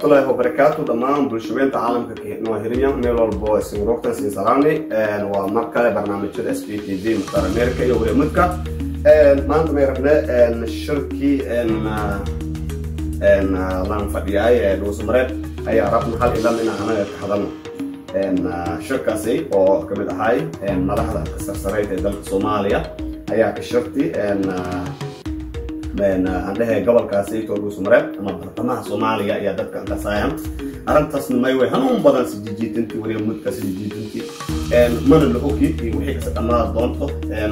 calaykum waraxmatullaahi wabarakaatu dhammaan bulshaweynta caalamka noo hiriyan meel walbo singrogtan siin salaamni waa mar kale barnaamijyada s b t v mukhtaar america iyo weemudka maanta may rabne shirkii lan fadhiyaay dhuusamareed ayaa rabna hal ilan in anaga ka hadalno shirkaasi oo ka mid ahay madaxda kasarsareyd ee dalka soomaaliya ayaa ka shirti andhehe gobolkaasi to dhuusamareed ama bartamaha soomaaliya ayaa dadka anqasaayan arrintaasna may way hanuun badan si jijiitantii weliba mudka si jijiitantii mana la ogi wixii kasa dhammaada doonto.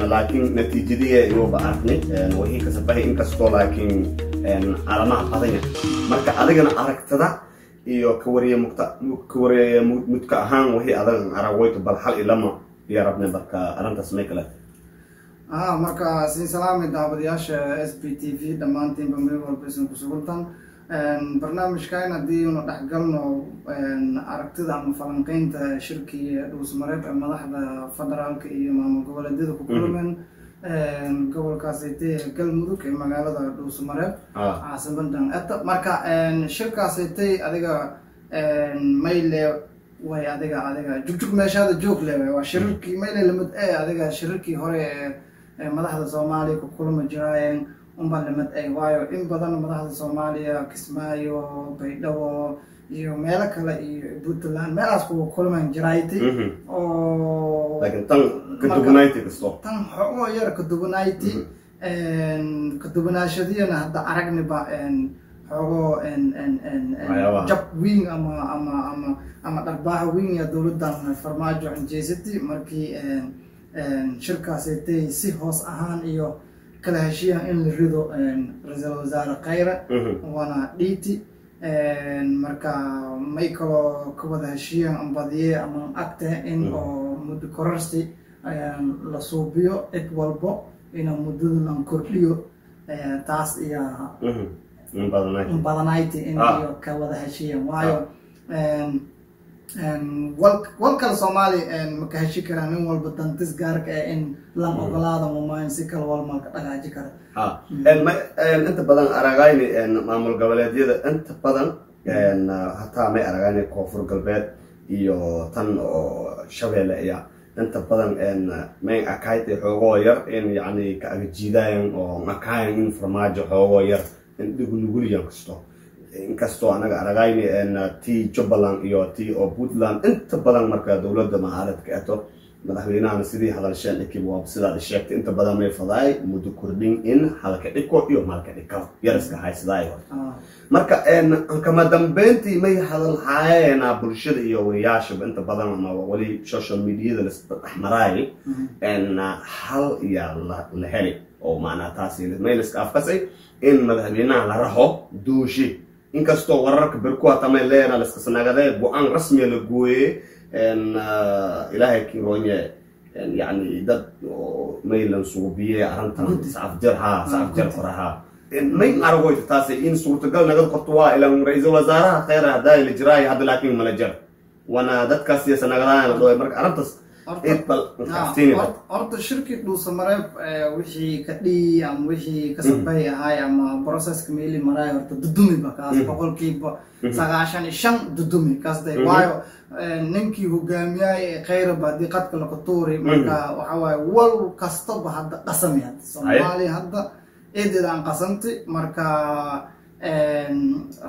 Laakiin natiijadii inuuba arkni wixii kasa bahi inkastoo laakiin arrimaha badanya marka adigana aragtada iyo kawariye mugta kawariye mudka ahaan wixii adag aragwayto bal hal ilama iyo rabne marka arrintaas may kale ah marka siin salaami daawadayaasha s b t v dhammaantiinba meel walba isan ku suguntan barnaamijkan haddii unu dhexgalno aragtida ama falanqeynta shirkii dhuusmareed ee madaxda federaalka iyo maamul goboleedyada ku kulmeen gobolkaasaytay galmudug ee magaalada dhuusmareed caasimadan eta marka shirkaasaytay adiga mayle way adiga adiga jugjug meeshaada joog le waa shirarkii mayle la mid e adiga shirarkii hore ee madaxda soomaaliya ku kulmi jiraayeen unba la mid e waayo. In badan madaxda soomaaliya kismaayo baydhabo iyo meelo kale iyo puntland meelaas kuwa kulman jiraaytay oo tan xoo yar kaduwanayti kaduwanaashadiyana hadda aragniba xoogo jab weyn ama ama ama ama dharbaaha weyn ya dowladdan farmaajo anjeysati markii shirkaasaytay si hoos ahaan iyo kala heshiiyaan in la rido ra'iisul wasaare khayre waana dhiiti marka may kaloo ka wada heshiiyaan ambadiye ama agte in oo muddo korarsi la suubiyo cid walbo ina muddadan kordhiyo taas iyo badanayti in iyo ka wada heshiiyaan waayo wal kale soomaali maka heshi karaan nin walba dantis gaarka ee in lan ogolaada mumayn si kale wal malka dhagaaji kara inta badan aragayni maamul goboleedyada inta badan hataa may aragayni koonfur galbeed iyo tan oo shabeelle ayaa. Inta badan may akayta xoogoo yar in yani ka agajiidayan oo akayan in farmaajo xoogoo yar in dhigunuguliyan kasto inkastoo anaga aragayni tii jubbaland iyo tii oo puntland inta badan marka dowladda macaaradka eto madaxweynahana sidii hadalsheen ekib waa sidaad sheegtay inta badan may fadaay muddo kordhin in halka dhiko iyo malka dhikaba yariska haysadaay marka kama dambeyntii may hadal haayeenaa bulshada iyo wariyaashaba inta badan ama weli social mediada lasdhexmaraayay hal iyaa la heli. Oo macnaa taas may liska afkasay in madaxweynaha la raho duushi inkastoo wararka berku hatamay leena laskasnagade go'aan rasmiya la gooyey ilaahay kiroonye yani dad maylan suubiye arrintan sacafjar ha sacafjar qoraha may aragoyta taas in suurtagal nagad qorto waa ilan ra'iisul wasaaraha kheyra hadaa la jiraayo hadda laakiin mala jar wana dadkaas yasa nagadaan la marka arrintaas horta shirkii dhuusamareeb wixii ka dhiyi ama wixii kasabay ahaay ama processka meeli maraay horta dudumiba kaas boqolkiiba sagaashan iyo shan dudumi kaasday waayo ninkii hogaamiyay khayraba haddii qadka laku tuuri marka waxa waaye wal kastaba hadda qasami hadda soomaaliya hadda eedeeda aan qasanti marka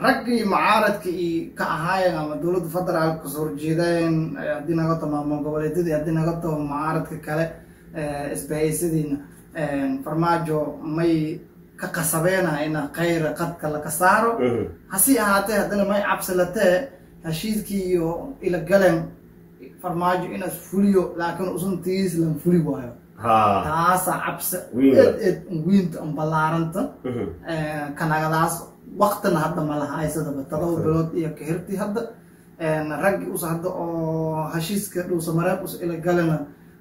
raggii mucaaradka i ka ahaayeen ama dowladda federaalka ka soo horjeedeen haddii naga to maamul goboleedyadii haddii naga to mucaaradka kale isbahaysadiina farmaajo may ka qasabeena ina khayra qadka laka saaro. Hasi ahaatee haddana may cabsilatee heshiiskii iyo ilagaleen farmaajo inaas fuliyo laakiin usuntiis lan fuli waayo. Taasa cabse ed ed wiinta balaaranta kanagadaas waktina hadda malaha haysadaba todoba bilood iyo kahirti hadda. Raggi us hadda oo heshiiska dhuusamareeb us ilagalena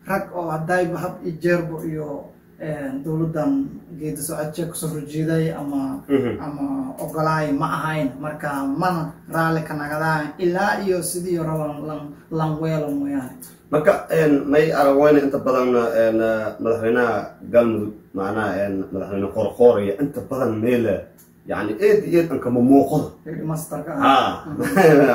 rag oo hadayba hab iyo jeerbo iyo dowladdan geeda socodjee ka soo horjeeday ama ama ogolaay ma ahayn. Marka mana raalli ka nagadaan ilaa iyo sidii raban lan lan weelo mooyaane. Marka may aragweyne inta badan madaxweynaha galmudug macnaha madaxweyne qoorqoor iyo inta badan meela yani eed iyo eed ankama muuqdo. Masterka ha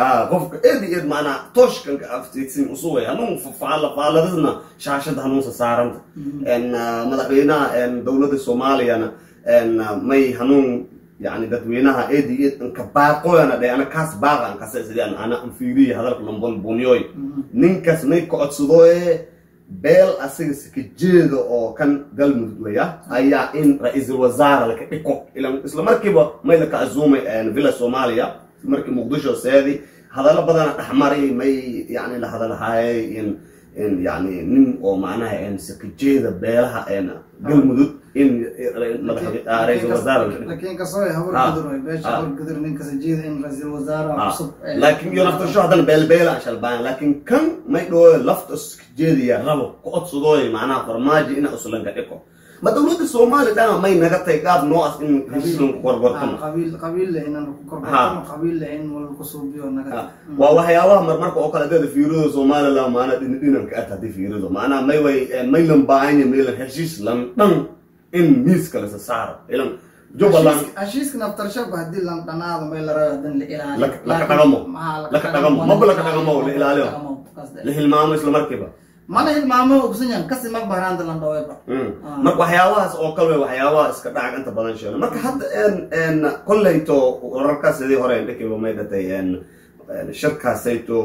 ha qofka eed iyo eed macnaa tooshkanka aftiidsin usugay hanuun faala faaladadna shaashada hanuunsa saaranta. En madaxweynaha dowladda soomaaliyana may hanuun yani dadweynaha eed iyo eed anka baaqoyana dhe ana kaas baaqa an sidaan ana an fiiriya hadalka lambon bunyoy ninkaas may kocodsadooye beel asiga sikajeeda oo kan galmudug laya ayaa in ra'iisul wasaare laka dhiko. Ilan isla markiiba may laka azuumay villa soomaaliya markii muqdisho seedi hadallo badana dhexmaray may yani la hadalhaayay in yani nin oo macnaha sikajeeda beelaha galmudug in ra'iisul wasaare la dhiko laakiin ka soo habar Ah. gudur way beesha Ah. habar gudur ninka sajeeda in ra'iisul wasaare Ah. cusub laakiin iyo naftarsho haddana beelbeela shalbaan laakiin kan may dhoo lafta jeediya rabo ku odsadooy macnaha farmaajo ina uslanka dhiko ma dowladda soomaaliya dhana may naga tay qaab noo as in heshiislan ku ah, gorgortama qabiil qabiil leh inaan ku korkortamo qabiil leh in wal ku suubiyo naga waa waxyaabaha marmarka oo kale adeeda fiirado somaliland maana dhin dhinanka at haddii fiirado macnaha may way maylan baahanya maylan heshiis lan dhan in miiska lasa saaro ilan jubbaland Heshiiska- naftarshaba haddii lan dhanaado may la rabo hadan la ilaaliyo Laka- dhaqamo. Laka dhaqamo. Maba laka dhaqamo, la ilaaliyo. la hilmaamo isla markiiba mana hilmaamo ogsan yahan kasi ma bahraanta lan dhaweyba marka waxyaabahaas oo kale wey waxyaabaha iska dhacag inta badan sheelo marka hadda en kolleyto wararkaas sidii hore indhakiiba may dhatay shirkaasayto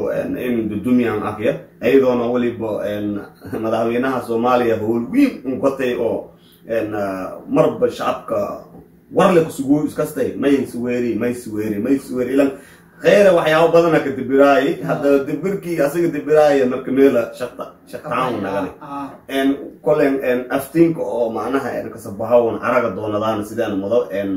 in dudumiyan ahya iyadoona weliba madaxweynaha soomaaliya howl weyn unkotay oo en marba shacabka warle kusugu iskastay may suweeri may ilan kheyra waxyaabo badana ka dibiraayay hadda dibirkii asaga dibiraaya marka meela shaqta shaqtaan nagale Ah, en kolen en aftiinka oo macnaha kasabahawan caraga doonadaan sidaan mudo en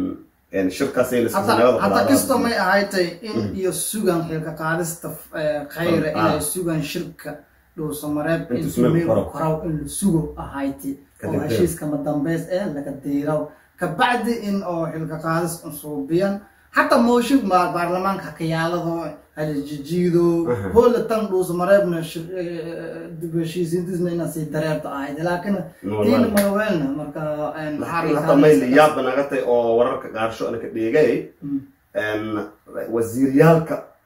en shirkaasay hata lasanagada hata kisto may ahaaytay in iyo sugan xilka qaadista eh, khayra Ah. inay sugan shirka dhuusamareeb in Intus meel meel koro. koraw in sugo ahayti oo Kadib dheer. heshiiska madambeys ee laga diiraw kabacdi in oo xilka qaadis unsuubiyan xataa mooshin ma baarlamaanka hakayaalado halajijiido Aha. hoola tan dhuusamareebna shir- eh, dib u heshiisiintiisna inaa sii dareerto ahayd laakiin Wallahi. tiina madaweelna marka en, maxaa hata may liyaaba nagatay oo wararka qaarsho ana ka dhigay Mm.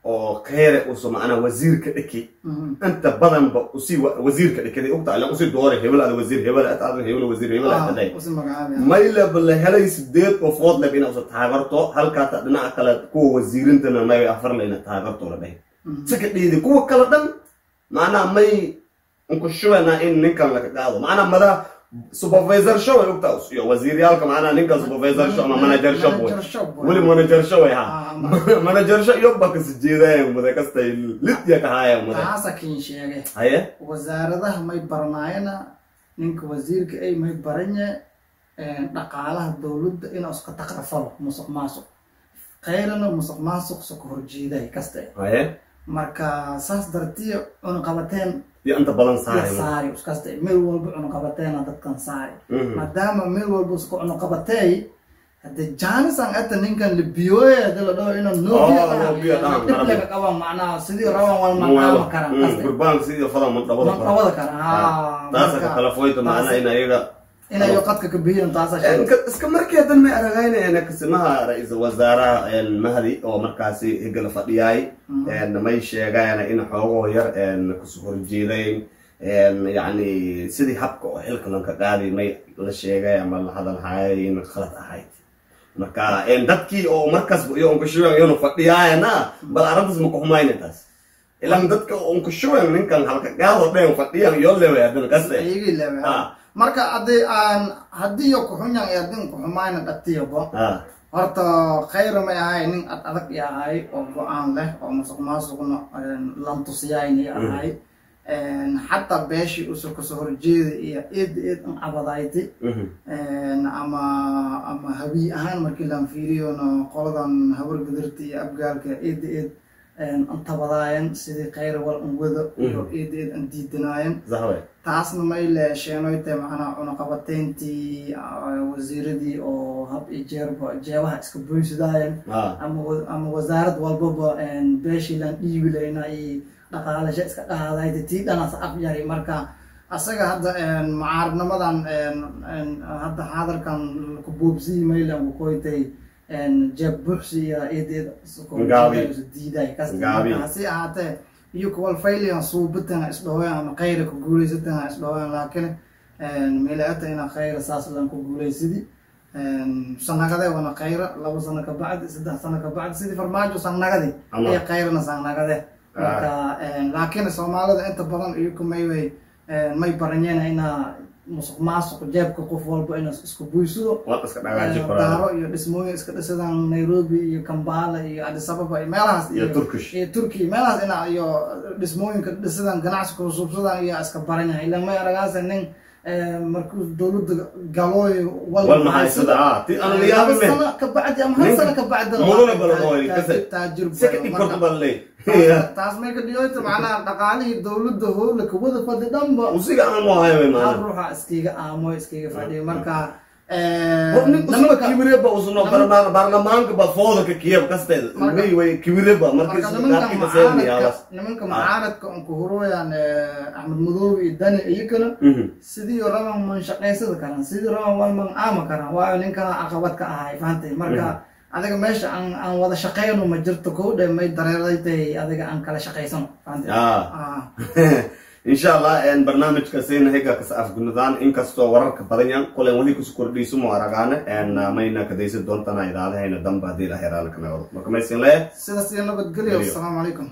Oo kheyre uso macnaha wasiirka dhiki. Mhm. inta badanba usi wasiirka dhikaday ogta ala usi doore hebel ada wasiir hebel at ada hebel wasiir hebel at usi magacaabi maylaba la helay sideed qofood leb ina usa taagarto halkaata dhinaca kale kuwa wasiirintana may afar layna taagarto la dhahay. Saka dhiidi kuwa kale dhan macnaha may unkushubana in ninkan laga qaado. Macnaha mada supervisor show ay ogtaa iyo wasiiryaalka macnaha ninkan supervisor show ama manager shop way. weli manager show ay ha. Ma- manager show iyo baka sijeedayaan mada kastay lidya ka haayaan mada taasa kiin sheege. Haye? Wasaaradaha may baranaayana ninka wasiirka ay may baranye dhaqaalaha dowladda inuu iska takrafalo musuq maasuq khayrana musuq maasuq suka horjeeday kaste haye marka saas badan ya saari iskaste meel walba cunaqabateena dadkan saari Mhm. maadaama meel walba isku cunaqabatey hadde jaanisan ata ninkan libiyooye hadi la dhaho inaan noo biyo dhahan, dhib maraba. laga qaban macnaha sidii raban wal maqaama karan kaste gurbaan sidii fadan man dhabada inayo qadka ka bihiyan taasa sheeg Ka- iska markii hadan may aragaynayana kasimaha ra'iisul wasaaraha mahdi oo markaasi higala fadhiyaay may sheegayana in xoogoo yar kusu horjeedayn en, yacni sidii habka oo xilka lanka qaadi may la sheegay ama la in khalad ahayd marka dadkii oo markaasba iyo unkashuwan iyonu fadhiyaayana bal arrintaas ma kuxumayna taas ilan dadka unkashuwan ninkan halka qaadoo dhan fadhiyan iyo lewe hadan marka haddii aan haddii yo kuxunyan iyo haddii kuxumayna dhatiyobo ah. horta khayra may ahay nin ad adag i ahay oo go'aan leh oo musuq maasuqna lantusiyayni ahay. Xataa beeshii usu ka soo horjeeda iyo eed eed an cabadayti mhm. ama ama habii ahaan markii laan fiiriyona qoladan habar gadarta iyo abgaalka eed eed an tabadaayan sidii khayra wal an wado iyo eed eed an diidanaayan zahwe taasna may leesheenoyte macnaha cunaqabateyntii wasiiradii oo hab iyo jeerba jeebaha iska boysadaayan ah. Ama wa- ama wasaarad walbaba beeshii laan dhiibi layna iyo dhaqaalasho iska qaadayda tii dhanaas af yari marka asaga hadda mucaaradnimadan hadda xaadarkan ku boobsiyi maylan koytay jeeb buuxsi iyo eedeeda diiday hasi ahaatee iyo kuwal fayliyan suubitana isdhoween ama khayra ku guulaysatana isdhoween laakiin milaata ina khayra saas lan ku guulaysidi sanagade wana khayra laba sano ka bacdi saddex sano ka bacdi sidii farmaajo sanagadi iyo khayrana sanagade. Marka laakiin soomaalida inta badan iyaku mayway may baranyeen inaa musuq maasuq jeebka qof walba inaa isku buysado daaro iyo dhismooyin iska dhisadaan nairobi iyo kambala iyo addis ababa iyo meelahaas iyo turkish. Iyo turkiya meelahaas ina iyo dhismooyinka dhisadaan ganacsi kusuubsadaan iyo iska baranyaha ilaa may aragaasa nin eh, markuu dowladda galooyo wal mahaysada ah ti aan la laba yaabin sano ka bacdi ama hal Ninka sano ka bacdi mudana balaqooy kase taajir seka dhib korta balle taas may ka dhiyoyta macnaha dhaqaalihii dowladda howla kawada fadhi dhanba. Ruuxa iskiga aamo iskiga fadhiyo. Marka kibireba usno baarlamaanka ba fooda ka kiyab kasteed way kibireba marka markii nimanka dadkii ka seeni mucaaradka on ku hurooyaan axmed madoobe iyo dani iyakana sidii raban man shaqaysada karan sidii raban waa man aama karan waayo ninkana caqabad ka ahay fahantay. Marka adiga meesha aan wada shaqeyno ma jirto kow dhe may dareeratay adiga aan kala shaqaysano fahantay. Ah. Ah. insha allah barnaamijka sayna higa kas afgunadaan inkastoo wararka badan yan kulen wali kusu kordhiisu mo aragaane. Mayna kadaysa doontana idaadahayna damba haddii la heraana kana marka maysin lee. Sidaas iyo nabadgelyo Gelyo. asalaamu calaykum